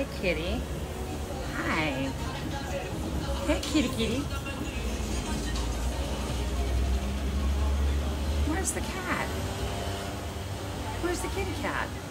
Hey, kitty. Hi. Hey, kitty, kitty. Where's the cat? Where's the kitty cat?